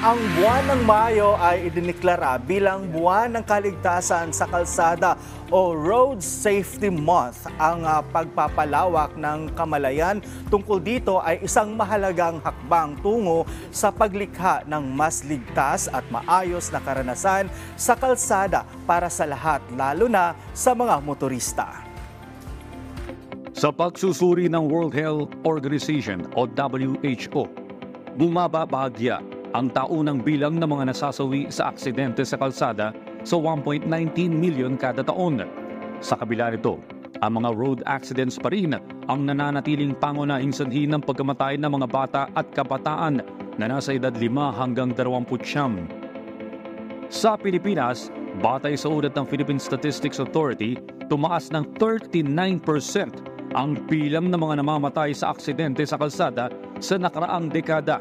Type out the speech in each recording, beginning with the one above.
Ang buwan ng Mayo ay idiniklara bilang buwan ng kaligtasan sa kalsada o Road Safety Month. Ang ah, pagpapalawak ng kamalayan tungkol dito ay isang mahalagang hakbang tungo sa paglikha ng mas ligtas at maayos na karanasan sa kalsada para sa lahat, lalo na sa mga motorista. Sa pagsusuri ng World Health Organization o WHO, bumaba bahagya ang taunang bilang ng mga nasasawi sa aksidente sa kalsada sa 1.19 million kada taon. Sa kabila nito, ang mga road accidents pa rin ang nananatiling pangunahing sanhi ng pagkamatay ng mga bata at kabataan na nasa edad 5 hanggang 29. Sa Pilipinas, batay sa ulat ng Philippine Statistics Authority, tumaas ng 39% ang bilang ng mga namamatay sa aksidente sa kalsada sa nakaraang dekada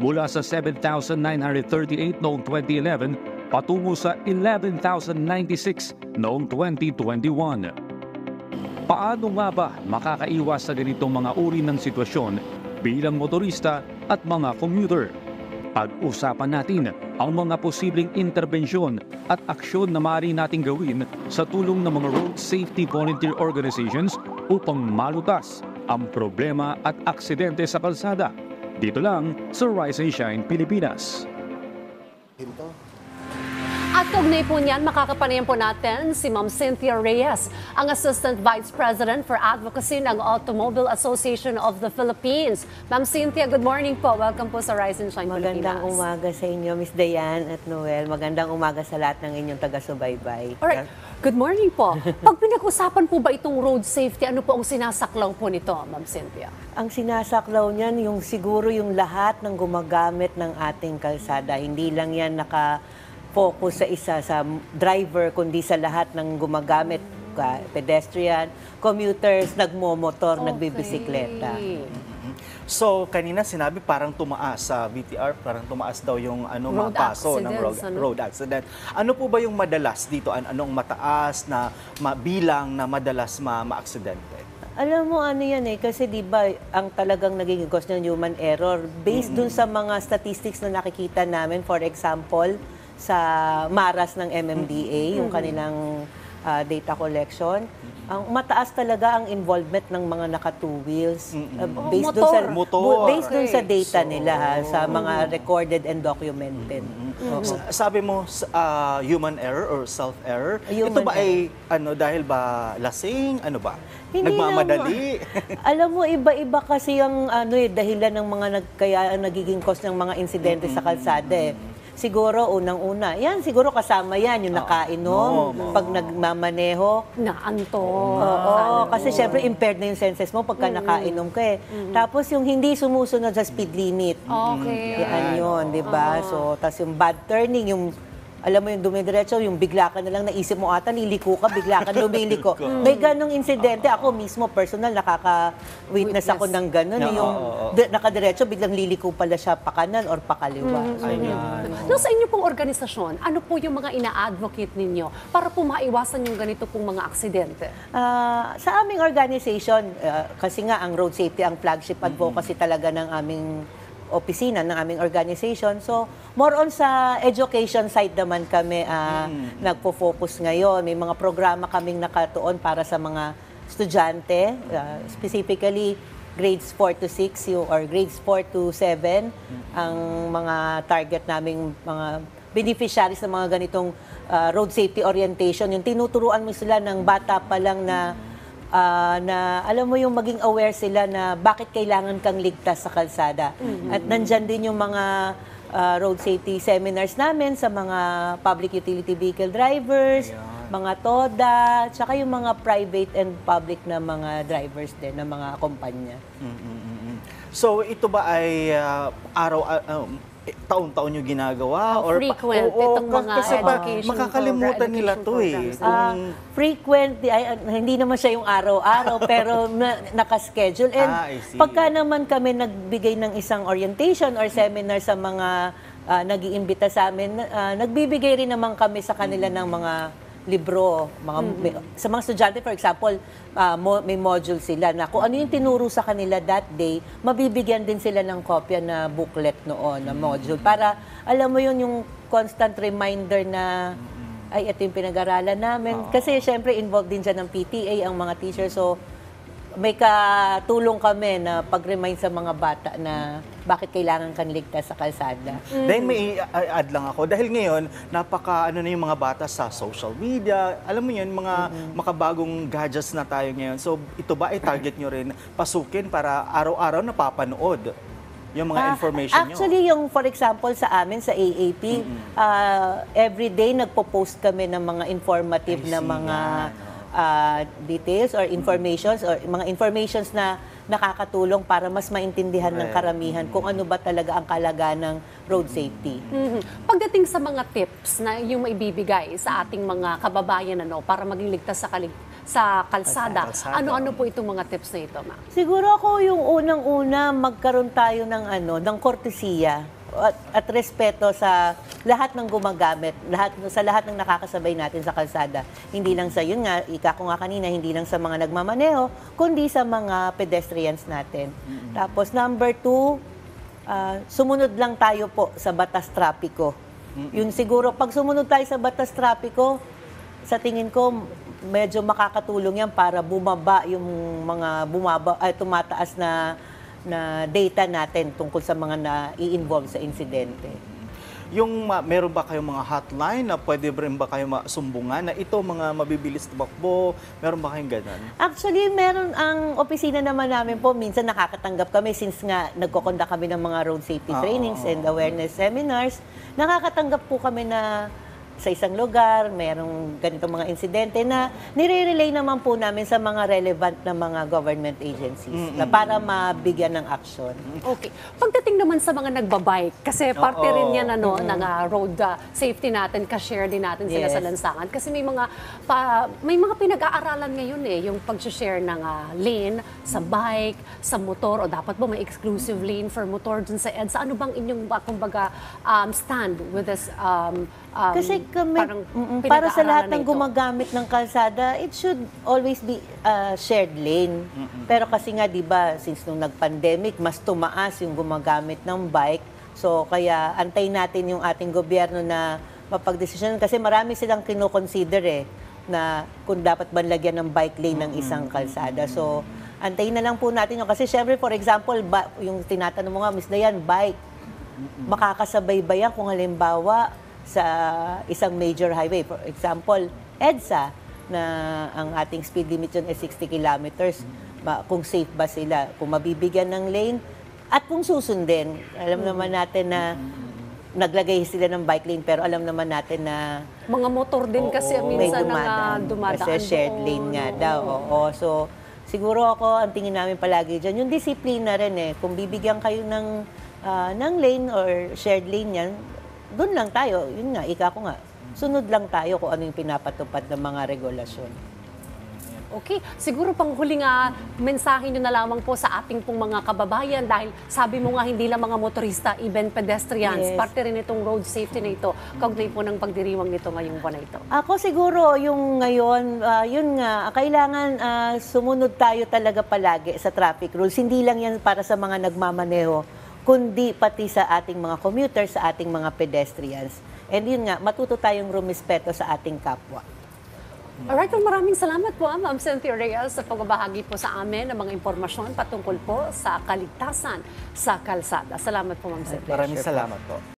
mula sa 7,938 noong 2011 patungo sa 11,096 noong 2021. Paano nga ba makakaiwas sa ganitong mga uri ng sitwasyon bilang motorista at mga commuter? Pag-usapan natin ang mga posibleng interbensyon at aksyon na maaari nating gawin sa tulong ng mga road safety volunteer organizations upang malutas ang problema at aksidente sa kalsada. Dito lang sa Rise and Shine Pilipinas. At kaugnay po niyan, makakapanayan po natin si Ma'am Cynthia Reyes, ang Assistant Vice President for Advocacy ng Automobile Association of the Philippines. Ma'am Cynthia, good morning po. Welcome po sa Rise and Shine Magandang Pilipinas. umaga sa inyo, Miss Dayan at Noel. Magandang umaga sa lahat ng inyong taga-subaybay. Alright, good morning po. Pag pinag-usapan po ba itong road safety, ano po ang sinasaklaw po nito, Ma'am Cynthia? Ang sinasaklaw niyan, yung siguro yung lahat ng gumagamit ng ating kalsada. Hindi lang yan naka-focus sa isa sa driver, kundi sa lahat ng gumagamit ka, pedestrian, commuters, nagmomotor, nagbibisikleta. Okay. So, kanina sinabi parang tumaas sa BTR, parang tumaas daw yung ano, Road mga kaso ng road, ano? road accident. Ano po ba yung madalas dito? An anong mataas na ma- bilang na madalas ma- ma-aksidente? Alam mo ano yan eh, kasi di ba ang talagang naging cause ng human error, based dun sa mga statistics na nakikita namin, for example, sa maras ng MMDA, yung kanilang ah, data collection, ang mataas talaga ang involvement ng mga naka two wheels Oh, based dun sa motor. bu- based dun sa data nila ha, sa mga recorded and documented. Oo. Sa- Sabi mo, s- ah, human error or self-error? Human Ito ba ay ano dahil ba lasing? Ano ba? Hindi Nagmamadali? Alam mo, iba-iba kasi ang ano eh, dahilan ng mga nag, kaya ang nagiging cause ng mga insidente sa kalsada eh. Siguro, unang-una, yan, siguro kasama yan, yung nakainom, Oo. pag nagmamaneho. Naanto. Oo, kasi syempre impaired na yung senses mo pagka nakainom ka eh. Tapos yung hindi sumusunod sa speed limit. Okay. Yan yun, di ba? So, tas yung bad turning, yung alam mo yung dumidiretso, yung bigla ka na lang naisip mo ata, liliko ka, bigla ka lumiliko. May ganong insidente. Ako mismo, personal, nakaka-witness Witness. ako ng ganon. Oo, yung oo, oo. di- nakadiretso, biglang liliko pala siya pakanan or pakaliwa. So, yun. No, sa inyo pong organisasyon, ano po yung mga ina-advocate ninyo para po maiwasan yung ganito pong mga aksidente? Ah, sa aming organization, ah, kasi nga ang road safety ang flagship advocacy talaga ng aming opisina, ng aming organization. So, more on sa education side naman kami ah, nagpo-focus ngayon. May mga programa kaming nakatuon para sa mga estudyante, ah, specifically grades 4 to 6 yung, or grades 4 to 7 ang mga target naming mga beneficiaries ng mga ganitong uh, road safety orientation. Yung tinuturuan mo sila ng bata pa lang na ah, na alam mo yung maging aware sila na bakit kailangan kang ligtas sa kalsada. At nandyan din yung mga ah, road safety seminars namin sa mga public utility vehicle drivers, mga TODA, tsaka yung mga private and public na mga drivers din, na mga kumpanya. Mm-mm-mm. So, ito ba ay ah, araw, ah, um, taon-taon yung ginagawa? Oh, frequent. Oo, Itong mga kasi ba, education makakalimutan program- nila to eh. programs. Kung- frequent, ay, ah, hindi naman siya yung araw-araw, pero na, nakaschedule. And Ah, pagka naman kami nagbigay ng isang orientation or seminar sa mga uh, nag-iimbita sa amin, ah, nagbibigay rin naman kami sa kanila ng mga libro, mga may- sa mga estudyante for example, ah, mo- may module sila na kung ano yung tinuro sa kanila that day, mabibigyan din sila ng kopya na booklet noon, na module. Para alam mo yun yung constant reminder na ay ito yung pinag-aralan namin. Kasi syempre involved din dyan ng PTA ang mga teachers so may katulong kami na pag-remind sa mga bata na bakit kailangan kang ligtas sa kalsada. Dahil may i-add lang ako, dahil ngayon, napaka ano na yung mga bata sa social media, alam mo yun, mga makabagong gadgets na tayo ngayon. So ito ba ay target nyo rin pasukin para araw-araw napapanood yung mga Ah, information nyo? Actually, yung for example sa amin sa AAP, ah, every day nagpo-post kami ng mga informative I na mga yan, ah, details or informations or mga informations na nakakatulong para mas maintindihan ng karamihan kung ano ba talaga ang kalaga ng road safety. Mhm. Pagdating sa mga tips na yung maibibigay sa ating mga kababayan ano para maging ligtas sa kalig sa kalsada. Kalsada. Ano-ano po itong mga tips na ito, ma'am? Siguro ako yung unang-una magkaroon tayo ng ano, ng kortesiya at, at respeto sa lahat ng gumagamit, lahat sa lahat ng nakakasabay natin sa kalsada. Hindi lang sa yun nga, ika ko nga kanina, hindi lang sa mga nagmamaneho, kundi sa mga pedestrians natin. Tapos number two, ah, sumunod lang tayo po sa batas trapiko. Yun siguro, pag sumunod tayo sa batas trapiko, sa tingin ko, medyo makakatulong yan para bumaba yung mga bumaba, ay, tumataas na na data natin tungkol sa mga na i-involve sa insidente. Yung ma- meron ba kayong mga hotline na pwede rin ba kayo masumbungan na ito mga mabibilis tumakbo? Meron ba kayong ganun? Actually, meron ang opisina naman namin po, minsan nakakatanggap kami since nga nagkokonda kami ng mga road safety Oo. trainings and awareness seminars. Nakakatanggap po kami na sa isang lugar, merong ganitong mga insidente na nire-relay naman po namin sa mga relevant na mga government agencies na para mabigyan ng action. Okay. Pagdating naman sa mga nagbabike, kasi parte Oo. rin yan ano, ng ah, road ah, safety natin, ka-share din natin sila Yes. sa lansangan. Kasi may mga pa, may mga pinag-aaralan ngayon eh, yung pag-share ng ah, lane sa bike, sa motor, o dapat ba may exclusive lane for motor dun sa EDSA? Ano bang inyong, kumbaga, um, stand with this um, um, Kasi kami, parang mm, para sa lahat ng gumagamit ng kalsada, it should always be uh, shared lane. Pero kasi nga, di ba, since nung nag-pandemic, mas tumaas yung gumagamit ng bike. So, kaya antayin natin yung ating gobyerno na mapagdesisyon. Kasi marami silang kinoconsider eh, na kung dapat ba lagyan ng bike lane ng isang kalsada. So, antayin na lang po natin yun. Kasi syempre, for example, ba, yung tinatanong mo nga, Miss Dayan, bike makakasabay ba yan kung halimbawa sa isang major highway? For example, EDSA, na ang ating speed limit yun ay 60 kilometers. Kung safe ba sila, kung mabibigyan ng lane, at kung susundin. Alam naman natin na naglagay sila ng bike lane, pero alam naman natin na Mga motor din kasi Oo. may minsan na dumadaan. dumadaan Kasi shared doon. lane nga daw. Oo. So, siguro ako, ang tingin namin palagi dyan, yung disiplina rin eh. Kung bibigyan kayo ng, ah, ng lane or shared lane yan, doon lang tayo. Yun nga, ika ko nga. Sunod lang tayo kung ano yung pinapatupad ng mga regulasyon. Okay, siguro pang huling nga mensahe nyo na lamang po sa ating pong mga kababayan dahil sabi mo nga hindi lang mga motorista, even pedestrians, Yes. parte rin itong road safety na ito, kaugnay po ng pagdiriwang nito ngayong buwan na ito. Ako siguro yung ngayon, ah, yun nga, kailangan ah, sumunod tayo talaga palagi sa traffic rules. Hindi lang yan para sa mga nagmamaneho, kundi pati sa ating mga commuters, sa ating mga pedestrians. And yun nga, matuto tayong rumispeto sa ating kapwa. Alright, well, maraming salamat po, ah, Ma'am Cynthia Reyes, sa pagbabahagi po sa amin ng mga impormasyon patungkol po sa kaligtasan sa kalsada. Salamat po, Ma'am Cynthia. Maraming salamat po.